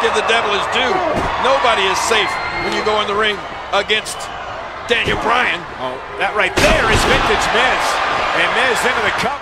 give the devil his due. Nobody is safe when you go in the ring against Daniel Bryan. Oh, that right there is vintage Miz. And Miz into the cover.